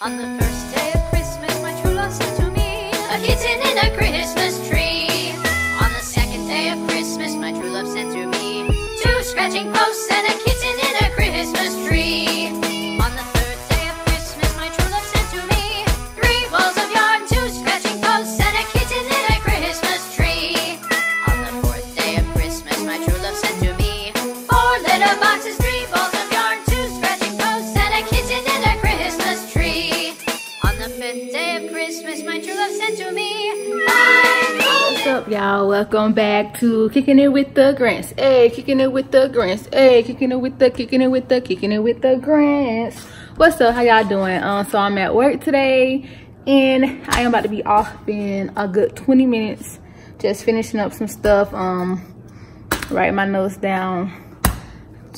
On the first day of Christmas, up, y'all? Welcome back to Kicking It with the Grants. Hey, kicking it with the Grants. Hey, kicking it with the, kicking it with the, kicking it with the Grants. What's up? How y'all doing? Um, so I'm at work today, and I am about to be off in a good 20 minutes. Just finishing up some stuff. Um, write my notes down.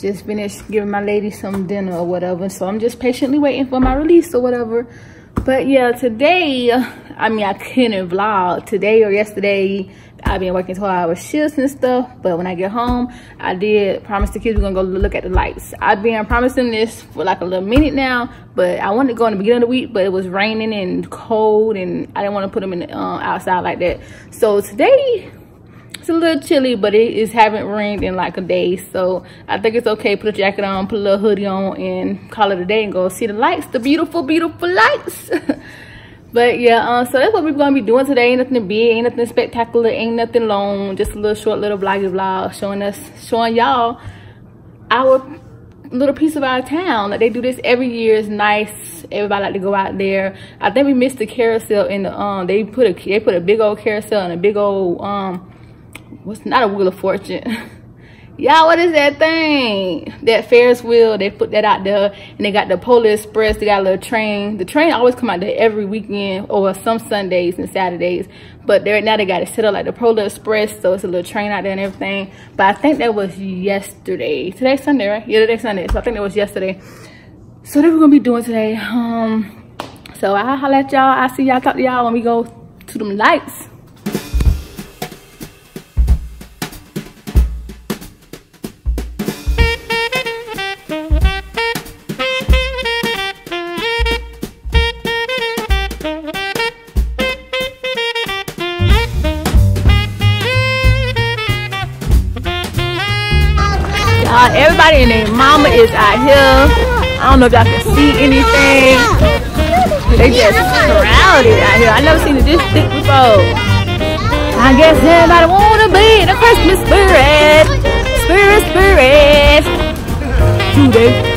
Just finished giving my lady some dinner or whatever. So I'm just patiently waiting for my release or whatever. But yeah, today, I mean, I couldn't vlog today or yesterday. I've been working 12 hour shifts and stuff. But when I get home, I did promise the kids we're gonna go look at the lights. I've been promising this for like a little minute now, but I wanted to go in the beginning of the week, but it was raining and cold and I didn't want to put them in the, uh, outside like that. So today, a little chilly, but it is haven't rained in like a day. So I think it's okay. Put a jacket on, put a little hoodie on, and call it a day and go see the lights, the beautiful, beautiful lights. but yeah, uh, so that's what we're gonna be doing today. Ain't nothing big, ain't nothing spectacular, ain't nothing long. Just a little short, little vloggy vlog showing us, showing y'all our little piece of our town. Like they do this every year. It's nice. Everybody like to go out there. I think we missed the carousel in the um. They put a they put a big old carousel and a big old um what's not a wheel of fortune? Y'all what is that thing? That ferris wheel they put that out there and they got the polar express they got a little train. The train always come out there every weekend or some sundays and saturdays but there now they got it set up like the polar express so it's a little train out there and everything. But i think that was yesterday. Today's sunday right? Yeah today's sunday. So i think that was yesterday. So that we're gonna be doing today um so i'll holler at y'all. I'll see y'all talk to y'all when we go to them lights and their mama is out here. I don't know if y'all can see anything. They just crowded out here. I never seen it this thick before. I guess everybody wanna be in the Christmas spirit. Spirit, spirit. Today.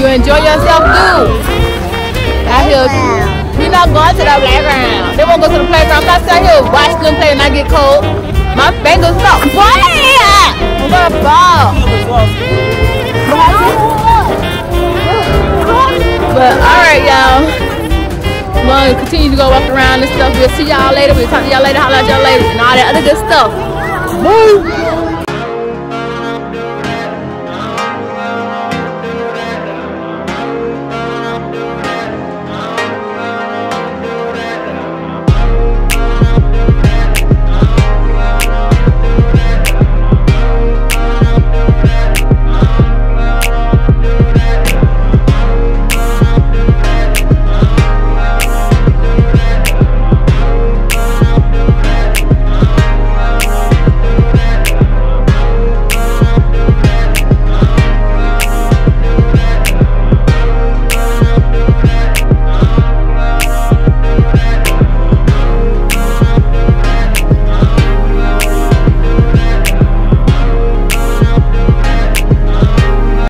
You enjoy yourself, dude. Out here. We're not going to the playground. They won't go to the playground. I'm not here watch them play and I get cold. My fingers stop. Boy, I'm gonna fall. But alright, y'all. Gonna continue to go walk around and stuff. We'll see y'all later. We'll talk to y'all later, holla at y'all later, and all that other good stuff. Bye.